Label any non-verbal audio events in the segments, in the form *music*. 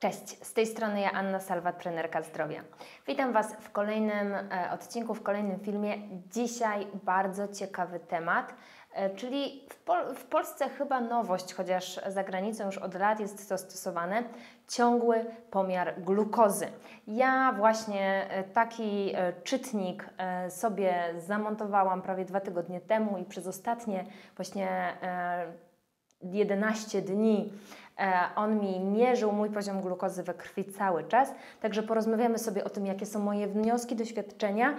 Cześć, z tej strony ja Anna Salwa, trenerka zdrowia. Witam Was w kolejnym e, odcinku, w kolejnym filmie. Dzisiaj bardzo ciekawy temat, e, czyli w, Pol w, Polsce chyba nowość, chociaż za granicą już od lat jest to stosowane, ciągły pomiar glukozy. Ja właśnie e, taki czytnik sobie zamontowałam prawie dwa tygodnie temu i przez ostatnie właśnie e, 11 dni on mi mierzył mój poziom glukozy we krwi cały czas. Także porozmawiamy sobie o tym, jakie są moje wnioski, doświadczenia,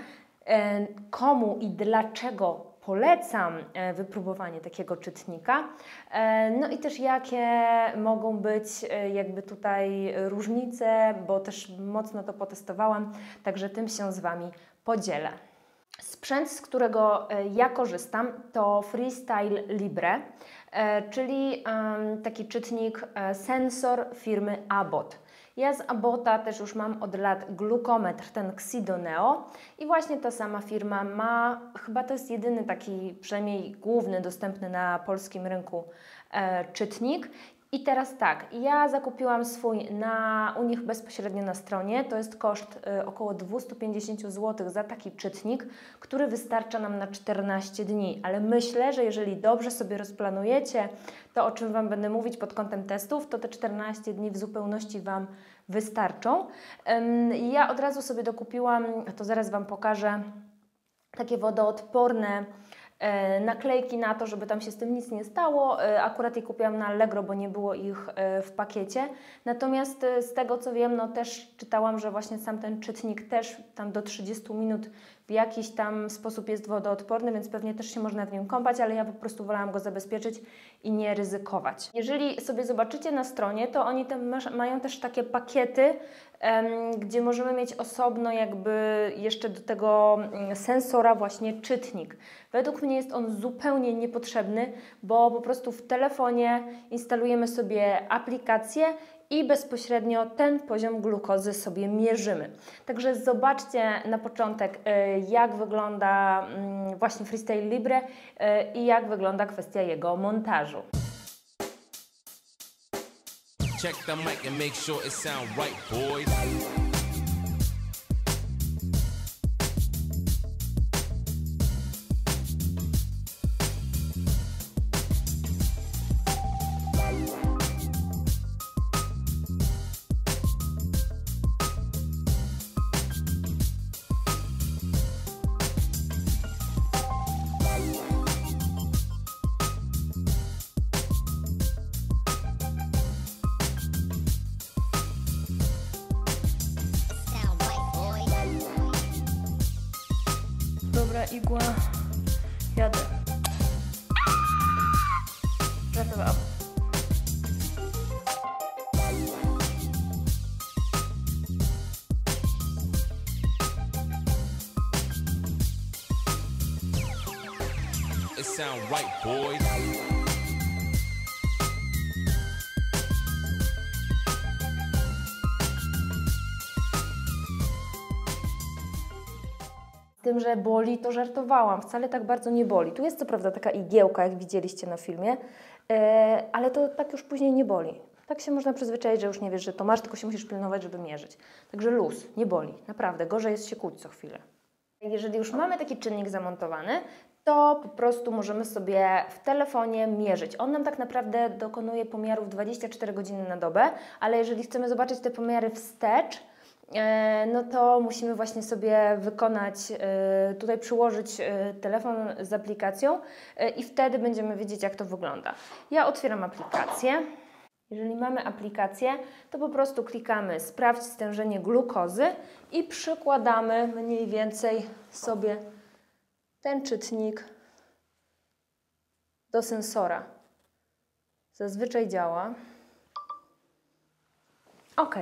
e, komu i dlaczego polecam e, wypróbowanie takiego czytnika. No i też jakie mogą być jakby tutaj różnice, bo też mocno to potestowałam, także tym się z Wami podzielę. Sprzęt, z którego ja korzystam, to Freestyle Libre. E, czyli taki czytnik e, sensor firmy Abbott. Ja z Abota też już mam od lat glukometr, ten Xidoneo i właśnie ta sama firma ma, chyba to jest jedyny taki, przynajmniej główny, dostępny na polskim rynku e, czytnik i teraz tak, ja zakupiłam swój na, u nich bezpośrednio na stronie. To jest koszt y, około 250 zł za taki czytnik, który wystarcza nam na 14 dni. Ale myślę, że jeżeli dobrze sobie rozplanujecie to, o czym Wam będę mówić pod kątem testów, to te 14 dni w zupełności Wam wystarczą. Ym, ja od razu sobie dokupiłam, to zaraz Wam pokażę, takie wodoodporne naklejki na to, żeby tam się z tym nic nie stało. E, akurat je kupiłam na Allegro, bo nie było ich e, w pakiecie. Natomiast z tego co wiem, no też czytałam, że właśnie sam ten czytnik też tam do 30 minut w jakiś tam sposób jest wodoodporny, więc pewnie też się można w nim kąpać, ale ja po prostu wolałam go zabezpieczyć i nie ryzykować. Jeżeli sobie zobaczycie na stronie, to oni tam mają też takie pakiety, gdzie możemy mieć osobno jakby jeszcze do tego mm, sensora właśnie czytnik. Według mnie jest on zupełnie niepotrzebny, bo po prostu w telefonie instalujemy sobie aplikację i bezpośrednio ten poziom glukozy sobie mierzymy. Także zobaczcie na początek, y, jak wygląda mm, właśnie Freestyle Libre y, i jak wygląda kwestia jego montażu. Check the mic and make sure it sound right, boys. Igła. Jadę. Żartowałam. It sound right, boys. Tym, że boli, to żartowałam. Wcale tak bardzo nie boli. Tu jest co prawda taka igiełka, jak widzieliście na filmie, e, ale to tak już później nie boli. Tak się można przyzwyczaić, że już nie wiesz, że to masz, tylko się musisz pilnować, żeby mierzyć. Także luz, nie boli. Naprawdę, gorzej jest się kłuć co chwilę. Jeżeli już mamy taki czynnik zamontowany, to po prostu możemy sobie w telefonie mierzyć. On nam tak naprawdę dokonuje pomiarów 24 godziny na dobę, ale jeżeli chcemy zobaczyć te pomiary wstecz, no to musimy właśnie sobie wykonać, e, tutaj przyłożyć e, telefon z aplikacją i wtedy będziemy wiedzieć, jak to wygląda. Ja otwieram aplikację. Jeżeli mamy aplikację, to po prostu klikamy sprawdź stężenie glukozy i przykładamy mniej więcej sobie ten czytnik do sensora. Zazwyczaj działa. OK.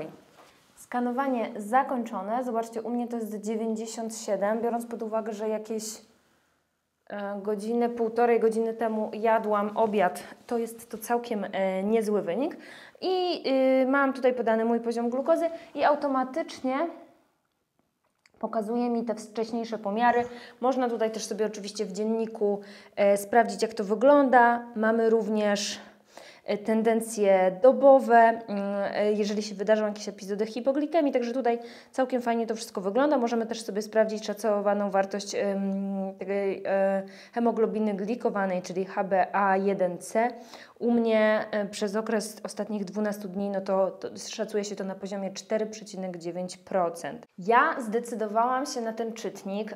Skanowanie zakończone. Zobaczcie, u mnie to jest 97, biorąc pod uwagę, że jakieś e, godzinę, półtorej godziny temu jadłam obiad, to jest to całkiem e, niezły wynik. I y, mam tutaj podany mój poziom glukozy i automatycznie pokazuje mi te wcześniejsze pomiary. Można tutaj też sobie oczywiście w dzienniku e, sprawdzić, jak to wygląda. Mamy również tendencje dobowe, mm, e, jeżeli się wydarzą jakieś epizody hipoglikemii, także tutaj całkiem fajnie to wszystko wygląda. Możemy też sobie sprawdzić szacowaną wartość tej hemoglobiny glikowanej, czyli HbA1c. U mnie przez okres ostatnich 12 dni, no to, to szacuje się to na poziomie 4,9%. Ja zdecydowałam się na ten czytnik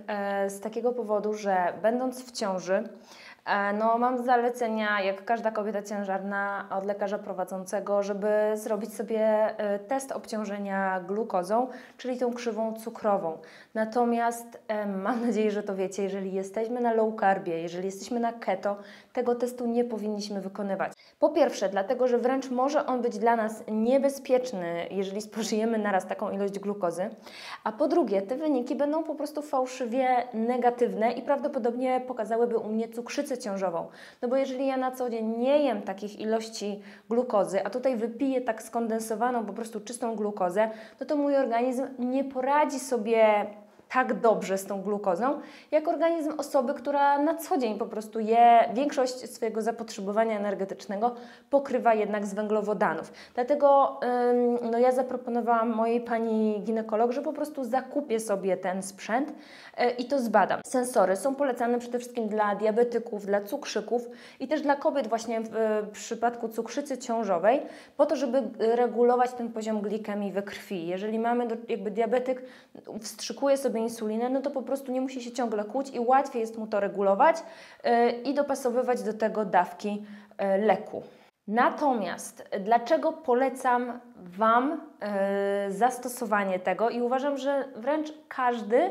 z takiego powodu, że będąc w ciąży, E, no, mam zalecenia, jak każda kobieta ciężarna, od lekarza prowadzącego, żeby zrobić sobie e, test obciążenia glukozą, czyli tą krzywą cukrową. Natomiast e, mam nadzieję, że to wiecie, jeżeli jesteśmy na low carbie, jeżeli jesteśmy na keto, tego testu nie powinniśmy wykonywać. Po pierwsze, dlatego, że wręcz może on być dla nas niebezpieczny, jeżeli spożyjemy naraz taką ilość glukozy. A po drugie, te wyniki będą po prostu fałszywie negatywne i prawdopodobnie pokazałyby u mnie cukrzycę ciążową. No bo jeżeli ja na co dzień nie jem takich ilości glukozy, a tutaj wypiję tak skondensowaną, po prostu czystą glukozę, no to mój organizm nie poradzi sobie tak dobrze z tą glukozą, jak organizm osoby, która na co dzień po prostu je większość swojego zapotrzebowania energetycznego pokrywa jednak z węglowodanów. Dlatego no ja zaproponowałam mojej pani ginekolog, że po prostu zakupię sobie ten sprzęt e, i to zbadam. Sensory są polecane przede wszystkim dla diabetyków, dla cukrzyków i też dla kobiet właśnie w przypadku cukrzycy ciążowej, po to, żeby regulować ten poziom glikemii we krwi. Jeżeli mamy jakby diabetyk, wstrzykuje sobie insulinę, no to po prostu nie musi się ciągle kłuć i łatwiej jest mu to regulować yy, i dopasowywać do tego dawki yy, leku. Natomiast dlaczego polecam Wam yy, zastosowanie tego i uważam, że wręcz każdy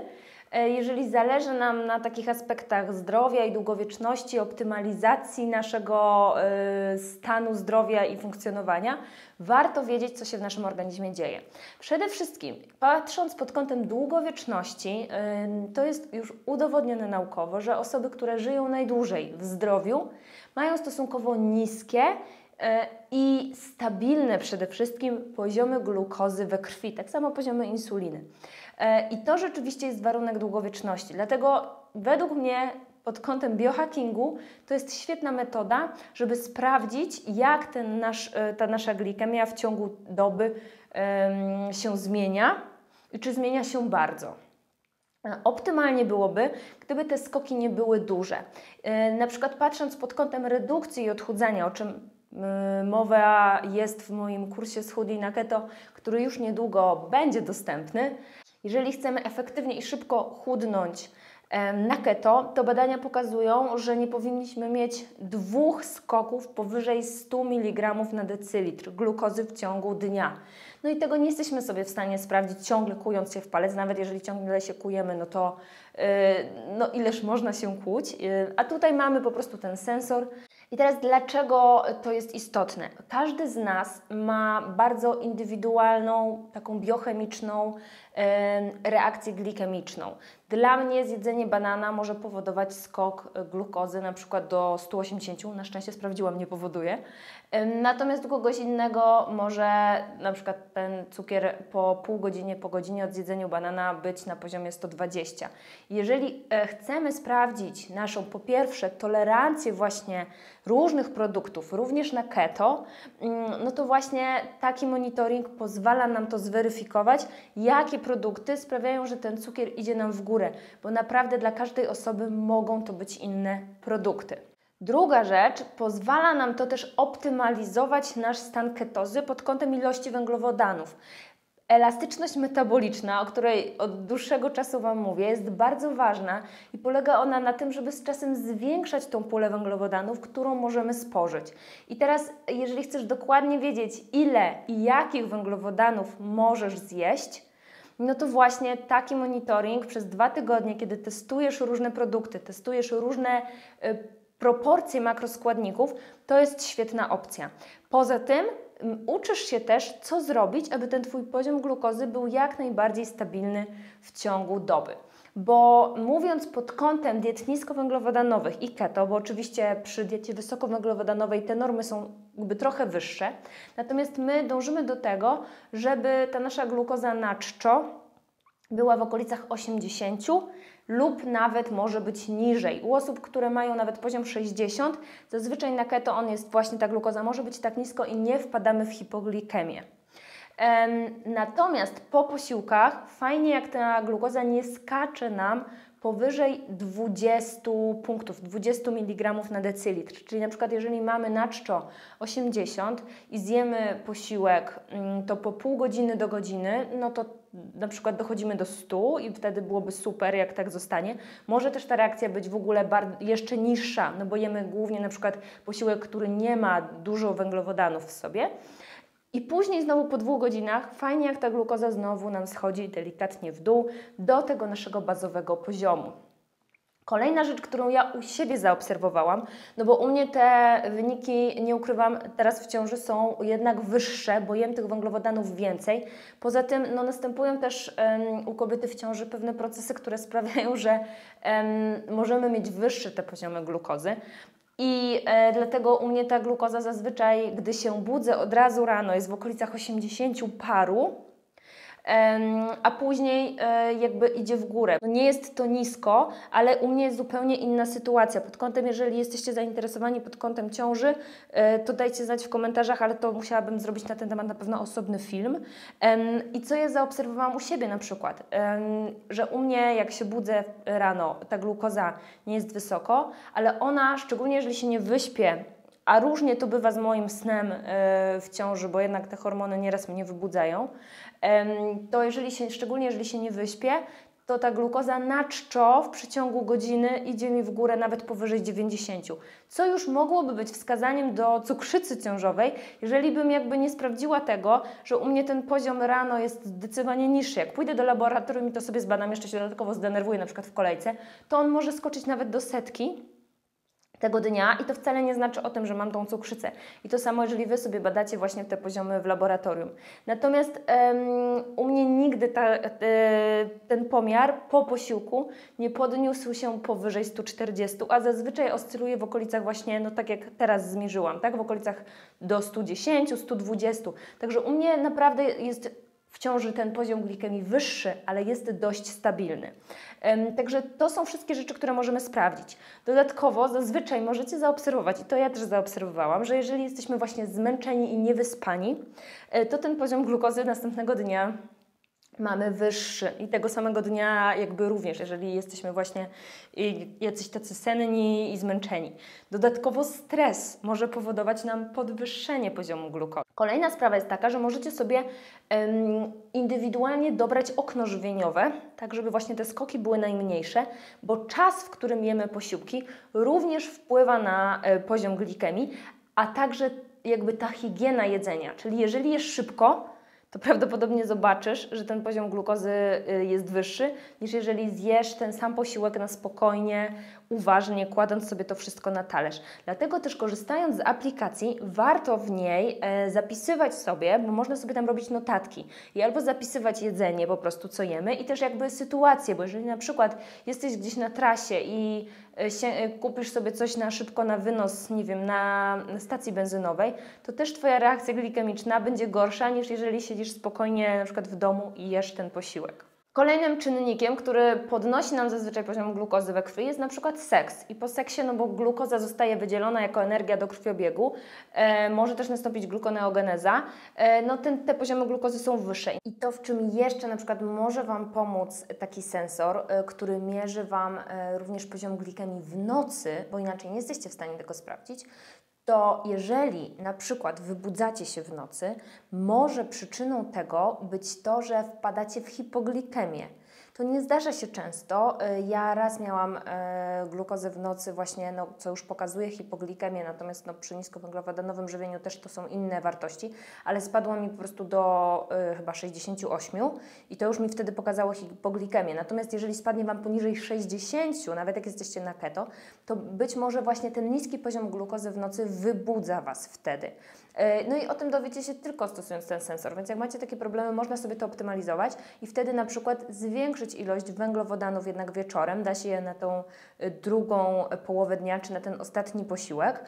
jeżeli zależy nam na takich aspektach zdrowia i długowieczności, optymalizacji naszego e, stanu zdrowia i funkcjonowania, warto wiedzieć, co się w naszym organizmie dzieje. Przede wszystkim, patrząc pod kątem długowieczności, e, to jest już udowodnione naukowo, że osoby, które żyją najdłużej w zdrowiu, mają stosunkowo niskie i stabilne przede wszystkim poziomy glukozy we krwi, tak samo poziomy insuliny. E, I to rzeczywiście jest warunek długowieczności. Dlatego według mnie pod kątem biohackingu to jest świetna metoda, żeby sprawdzić, jak ten nasz, e, ta nasza glikemia w ciągu doby się zmienia i czy zmienia się bardzo. E, optymalnie byłoby, gdyby te skoki nie były duże. Na przykład patrząc pod kątem redukcji i odchudzania, o czym mowa jest w moim kursie Schudnij na Keto, który już niedługo będzie dostępny, jeżeli chcemy efektywnie i szybko chudnąć na keto, to badania pokazują, że nie powinniśmy mieć dwóch skoków powyżej 100 mg na decylitr glukozy w ciągu dnia. No i tego nie jesteśmy sobie w stanie sprawdzić ciągle kując się w palec, nawet jeżeli ciągle się kujemy, no to no ileż można się kłuć. Yy, a tutaj mamy po prostu ten sensor. I teraz dlaczego to jest istotne? Każdy z nas ma bardzo indywidualną, taką biochemiczną reakcję glikemiczną. Dla mnie zjedzenie banana może powodować skok glukozy na przykład do 180, na szczęście sprawdziłam, nie powoduje. Natomiast u kogoś innego może na przykład ten cukier po pół godzinie, po godzinie od zjedzenia banana być na poziomie 120. Jeżeli e, chcemy sprawdzić naszą po pierwsze tolerancję właśnie różnych produktów, również na keto, mm, no to właśnie taki monitoring pozwala nam to zweryfikować, jakie produkty sprawiają, że ten cukier idzie nam w górę, bo naprawdę dla każdej osoby mogą to być inne produkty. Druga rzecz, pozwala nam to też optymalizować nasz stan ketozy pod kątem ilości węglowodanów. Elastyczność metaboliczna, o której od dłuższego czasu Wam mówię, jest bardzo ważna i polega ona na tym, żeby z czasem zwiększać tą pulę węglowodanów, którą możemy spożyć. I teraz, jeżeli chcesz dokładnie wiedzieć, ile i jakich węglowodanów możesz zjeść, no to właśnie taki monitoring przez dwa tygodnie, kiedy testujesz różne produkty, testujesz różne y, proporcje makroskładników, to jest świetna opcja. Poza tym uczysz się też, co zrobić, aby ten Twój poziom glukozy był jak najbardziej stabilny w ciągu doby. Bo mówiąc pod kątem diet niskowęglowodanowych i keto, bo oczywiście przy diecie wysokowęglowodanowej te normy są jakby trochę wyższe, natomiast my dążymy do tego, żeby ta nasza glukoza na czczo była w okolicach 80 lub nawet może być niżej. U osób, które mają nawet poziom 60, zazwyczaj na keto on jest właśnie ta glukoza może być tak nisko i nie wpadamy w hipoglikemię. Natomiast po posiłkach fajnie jak ta glukoza nie skacze nam powyżej 20 punktów, 20 mg na decylitr. Czyli na przykład jeżeli mamy na czczo 80 i zjemy posiłek, mm, to po pół godziny do godziny, no to na przykład dochodzimy do 100 i wtedy byłoby super, jak tak zostanie. Może też ta reakcja być w ogóle jeszcze niższa, no bo jemy głównie na przykład posiłek, który nie ma dużo węglowodanów w sobie. I później znowu po dwóch godzinach fajnie jak ta glukoza znowu nam schodzi delikatnie w dół do tego naszego bazowego poziomu. Kolejna rzecz, którą ja u siebie zaobserwowałam, no bo u mnie te wyniki, nie ukrywam, teraz w ciąży są jednak wyższe, bo jem tych węglowodanów więcej. Poza tym no, następują też um, u kobiety w ciąży pewne procesy, które sprawiają, że um, możemy mieć wyższe te poziomy glukozy. I e, dlatego u mnie ta glukoza zazwyczaj, gdy się budzę od razu rano, jest w okolicach 80 paru, a później e, jakby idzie w górę. Nie jest to nisko, ale u mnie jest zupełnie inna sytuacja. Pod kątem, jeżeli jesteście zainteresowani pod kątem ciąży, e, to dajcie znać w komentarzach, ale to musiałabym zrobić na ten temat na pewno osobny film. I co ja zaobserwowałam u siebie na przykład, że u mnie jak się budzę rano, ta glukoza nie jest wysoko, ale ona, szczególnie jeżeli się nie wyśpię, a różnie to bywa z moim snem e, w ciąży, bo jednak te hormony nieraz mnie wybudzają, to jeżeli się, szczególnie jeżeli się nie wyśpię, to ta glukoza na czczo w przeciągu godziny idzie mi w górę nawet powyżej 90, co już mogłoby być wskazaniem do cukrzycy ciążowej, jeżeli bym jakby nie sprawdziła tego, że u mnie ten poziom rano jest zdecydowanie niższy. Jak pójdę do laboratorium i to sobie zbadam, jeszcze się dodatkowo zdenerwuję na przykład w kolejce, to on może skoczyć nawet do setki, tego dnia i to wcale nie znaczy o tym, że mam tą cukrzycę. I to samo, jeżeli Wy sobie badacie właśnie te poziomy w laboratorium. Natomiast um, u mnie nigdy ta, e, ten pomiar po posiłku nie podniósł się powyżej 140, a zazwyczaj oscyluje w okolicach właśnie, no tak jak teraz zmierzyłam, tak, w okolicach do 110, 120. Także u mnie naprawdę jest w ciąży ten poziom glikemii wyższy, ale jest dość stabilny. Także to są wszystkie rzeczy, które możemy sprawdzić. Dodatkowo zazwyczaj możecie zaobserwować, i to ja też zaobserwowałam, że jeżeli jesteśmy właśnie zmęczeni i niewyspani, e, to ten poziom glukozy następnego dnia mamy wyższy i tego samego dnia jakby również, jeżeli jesteśmy właśnie jacyś tacy senni i zmęczeni. Dodatkowo stres może powodować nam podwyższenie poziomu glukozy. Kolejna sprawa jest taka, że możecie sobie indywidualnie dobrać okno żywieniowe, tak żeby właśnie te skoki były najmniejsze, bo czas, w którym jemy posiłki również wpływa na e, poziom glikemii, a także jakby ta higiena jedzenia, czyli jeżeli jesz szybko, to prawdopodobnie zobaczysz, że ten poziom glukozy y, jest wyższy, niż jeżeli zjesz ten sam posiłek na spokojnie, uważnie, kładąc sobie to wszystko na talerz. Dlatego też korzystając z aplikacji, warto w niej e, zapisywać sobie, bo można sobie tam robić notatki i albo zapisywać jedzenie po prostu, co jemy i też jakby sytuację, bo jeżeli na przykład jesteś gdzieś na trasie i e, się, e, kupisz sobie coś na szybko na wynos, nie wiem, na stacji benzynowej, to też Twoja reakcja glikemiczna będzie gorsza niż jeżeli siedzisz spokojnie na przykład w domu i jesz ten posiłek. Kolejnym czynnikiem, który podnosi nam zazwyczaj poziom glukozy we krwi jest na przykład seks. I po seksie, no bo glukoza zostaje wydzielona jako energia do krwiobiegu, e, może też nastąpić glukoneogeneza, e, no ten, te poziomy glukozy są wyższe. I to, w czym jeszcze na przykład może Wam pomóc taki sensor, e, który mierzy Wam e, również poziom glikemii w nocy, bo inaczej nie jesteście w stanie tego sprawdzić, to jeżeli na przykład wybudzacie się w nocy, może przyczyną tego być to, że wpadacie w hipoglikemię. To nie zdarza się często. Y, ja raz miałam e, glukozę w nocy właśnie, no, co już pokazuje hipoglikemię, natomiast no, przy niskowęglowodanowym żywieniu też to są inne wartości, ale spadło mi po prostu do y, chyba 68 i to już mi wtedy pokazało hipoglikemię. Natomiast jeżeli spadnie Wam poniżej 60, nawet jak jesteście na keto, to być może właśnie ten niski poziom glukozy w nocy wybudza Was wtedy. E, no i o tym dowiecie się tylko stosując ten sensor, więc jak macie takie problemy, można sobie to optymalizować i wtedy na przykład zwiększyć ilość węglowodanów jednak wieczorem, da się je na tą y, drugą połowę dnia, czy na ten ostatni posiłek,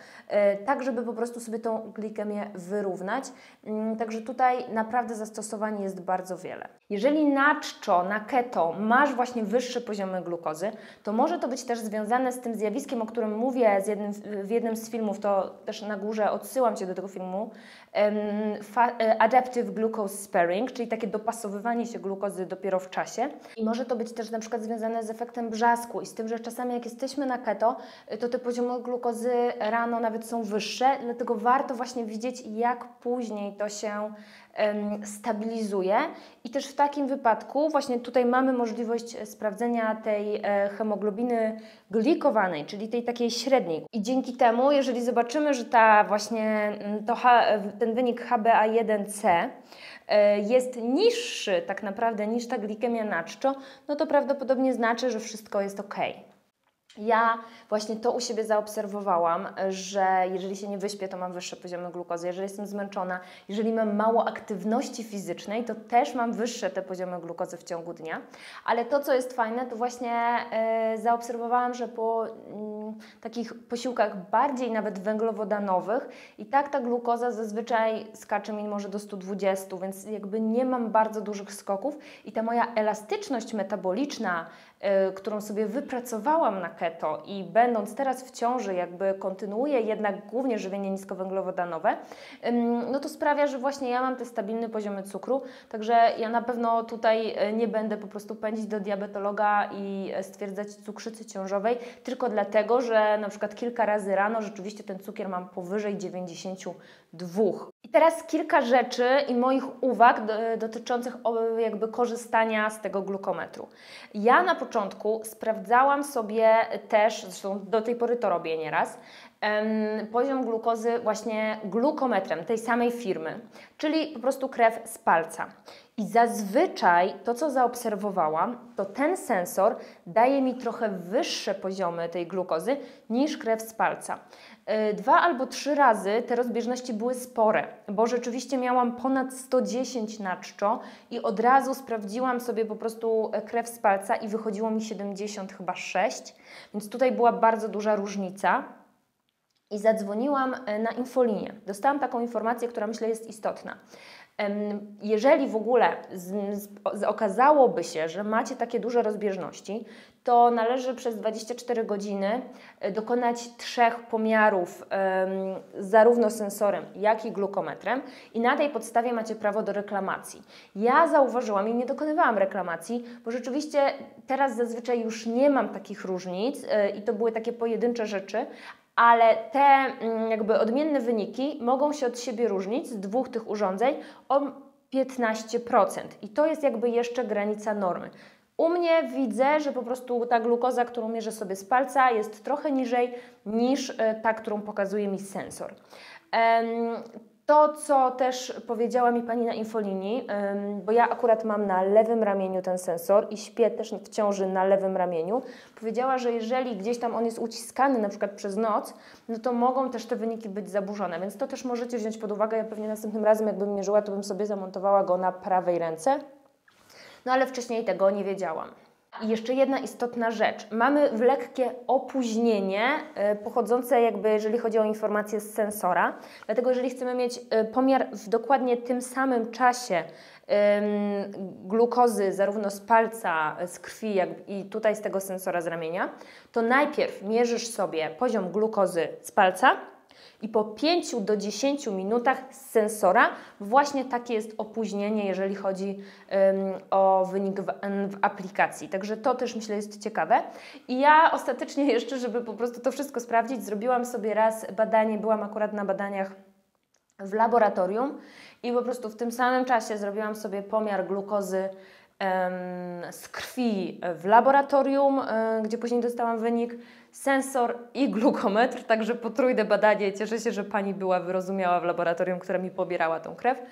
tak żeby po prostu sobie tą glikemię wyrównać. Mm, także tutaj naprawdę zastosowań jest bardzo wiele. Jeżeli na czczo, na keto masz właśnie wyższe poziomy glukozy, to może to być też związane z tym zjawiskiem, o którym mówię z jednym, w jednym z filmów, to też na górze odsyłam Cię do tego filmu, E, adaptive glucose sparing, czyli takie dopasowywanie się glukozy dopiero w czasie. I może to być też na przykład związane z efektem brzasku i z tym, że czasami jak jesteśmy na keto, e, to te poziomy glukozy rano nawet są wyższe, dlatego warto właśnie widzieć, jak później to się stabilizuje i też w takim wypadku właśnie tutaj mamy możliwość e, sprawdzenia tej hemoglobiny glikowanej, czyli tej takiej średniej. I dzięki temu, jeżeli zobaczymy, że ta właśnie to, ten wynik HbA1c e, jest niższy tak naprawdę niż ta glikemia na czczo, no to prawdopodobnie znaczy, że wszystko jest ok. Ja właśnie to u siebie zaobserwowałam, że jeżeli się nie wyśpię, to mam wyższe poziomy glukozy. Jeżeli jestem zmęczona, jeżeli mam mało aktywności fizycznej, to też mam wyższe te poziomy glukozy w ciągu dnia. Ale to, co jest fajne, to właśnie yy, zaobserwowałam, że po takich posiłkach bardziej nawet węglowodanowych. I tak ta glukoza zazwyczaj skacze mi może do 120, więc jakby nie mam bardzo dużych skoków. I ta moja elastyczność metaboliczna, którą sobie wypracowałam na keto i będąc teraz w ciąży, jakby kontynuuję jednak głównie żywienie niskowęglowodanowe, no to sprawia, że właśnie ja mam te stabilne poziomy cukru, także ja na pewno tutaj e, nie będę po prostu pędzić do diabetologa i e, stwierdzać cukrzycy ciążowej, tylko dlatego, że na przykład kilka razy rano rzeczywiście ten cukier mam powyżej 92. I teraz kilka rzeczy i moich uwag dotyczących jakby korzystania z tego glukometru. Ja na początku sprawdzałam sobie też, zresztą do tej pory to robię nieraz, poziom glukozy właśnie glukometrem tej samej firmy, czyli po prostu krew z palca. I zazwyczaj to, co zaobserwowałam, to ten sensor daje mi trochę wyższe poziomy tej glukozy niż krew z palca. E, dwa albo trzy razy te rozbieżności były spore, bo rzeczywiście miałam ponad 110 na czczo i od razu sprawdziłam sobie po prostu e, krew z palca i wychodziło mi 70 chyba 6, więc tutaj była bardzo duża różnica. I zadzwoniłam e, na infolinię. Dostałam taką informację, która myślę jest istotna. Jeżeli w ogóle z, z, okazałoby się, że macie takie duże rozbieżności, to należy przez 24 godziny e, dokonać trzech pomiarów, zarówno sensorem, jak i glukometrem, i na tej podstawie macie prawo do reklamacji. Ja zauważyłam i nie dokonywałam reklamacji, bo rzeczywiście teraz zazwyczaj już nie mam takich różnic e, i to były takie pojedyncze rzeczy, ale te mm, jakby odmienne wyniki mogą się od siebie różnić z dwóch tych urządzeń o 15%. I to jest jakby jeszcze granica normy. U mnie widzę, że po prostu ta glukoza, którą mierzę sobie z palca, jest trochę niżej niż e, ta, którą pokazuje mi sensor. To, co też powiedziała mi pani na infolinii, bo ja akurat mam na lewym ramieniu ten sensor i śpię też w ciąży na lewym ramieniu, powiedziała, że jeżeli gdzieś tam on jest uciskany na przykład przez noc, no to mogą też te wyniki być zaburzone, więc to też możecie wziąć pod uwagę. Ja pewnie następnym razem, jakbym mierzyła, to bym sobie zamontowała go na prawej ręce. No ale wcześniej tego nie wiedziałam. I jeszcze jedna istotna rzecz. Mamy lekkie opóźnienie y, pochodzące jakby, jeżeli chodzi o informacje z sensora. Dlatego jeżeli chcemy mieć y, pomiar w dokładnie tym samym czasie glukozy zarówno z palca, z krwi, jak i tutaj z tego sensora z ramienia, to najpierw mierzysz sobie poziom glukozy z palca, i po 5 do 10 minutach z sensora właśnie takie jest opóźnienie, jeżeli chodzi o wynik w, w, aplikacji. Także to też myślę jest ciekawe. I ja ostatecznie jeszcze, żeby po prostu to wszystko sprawdzić, zrobiłam sobie raz badanie, byłam akurat na badaniach w laboratorium i po prostu w tym samym czasie zrobiłam sobie pomiar glukozy z krwi w laboratorium, e, gdzie później dostałam wynik, sensor i glukometr, także potrójne badanie. Cieszę się, że Pani była wyrozumiała w laboratorium, która mi pobierała tą krew.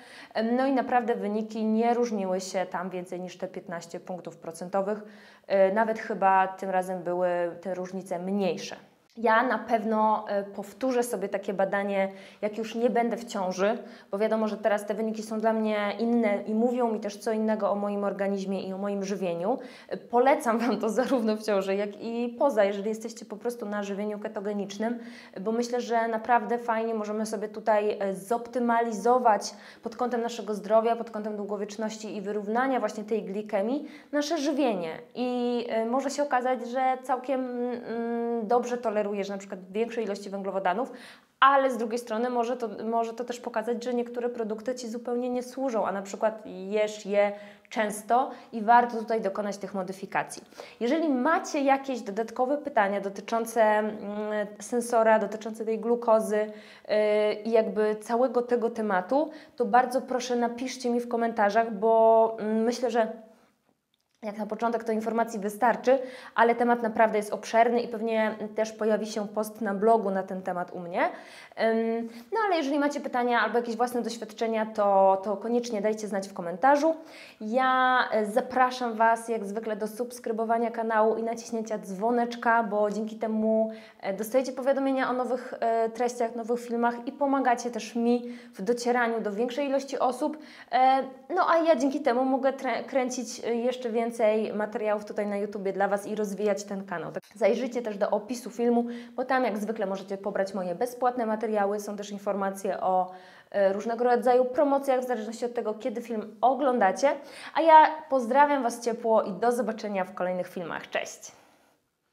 No i naprawdę wyniki nie różniły się tam więcej niż te 15 punktów procentowych. E, nawet chyba tym razem były te różnice mniejsze. Ja na pewno e, powtórzę sobie takie badanie, jak już nie będę w ciąży, bo wiadomo, że teraz te wyniki są dla mnie inne i mówią mi też co innego o moim organizmie i o moim żywieniu. E, Polecam Wam to *laughs* zarówno w ciąży, jak i poza, jeżeli jesteście po prostu na żywieniu ketogenicznym, bo myślę, że naprawdę fajnie możemy sobie tutaj e, zoptymalizować pod kątem naszego zdrowia, pod kątem długowieczności i wyrównania właśnie tej glikemii nasze żywienie. I może się okazać, że całkiem mm, dobrze tolerujesz na przykład większej ilości węglowodanów, ale z drugiej strony może to, może to też pokazać, że niektóre produkty Ci zupełnie nie służą, a na przykład jesz je często i warto tutaj dokonać tych modyfikacji. Jeżeli macie jakieś dodatkowe pytania dotyczące mm, sensora, dotyczące tej glukozy yy, i jakby całego tego tematu, to bardzo proszę napiszcie mi w komentarzach, bo mm, myślę, że jak na początek to informacji wystarczy, ale temat naprawdę jest obszerny i pewnie też pojawi się post na blogu na ten temat u mnie. No ale jeżeli macie pytania albo jakieś własne doświadczenia, to, to koniecznie dajcie znać w komentarzu. Ja e, zapraszam Was jak zwykle do subskrybowania kanału i naciśnięcia dzwoneczka, bo dzięki temu e, dostajecie powiadomienia o nowych e, treściach, nowych filmach i pomagacie też mi w docieraniu do większej ilości osób. No a ja dzięki temu mogę kręcić jeszcze więcej więcej materiałów tutaj na YouTubie dla Was i rozwijać ten kanał. Tak, zajrzyjcie też do opisu filmu, bo tam jak zwykle możecie pobrać moje bezpłatne materiały. Są też informacje o e, różnego rodzaju promocjach, w zależności od tego, kiedy film oglądacie. A ja pozdrawiam Was ciepło i do zobaczenia w kolejnych filmach. Cześć!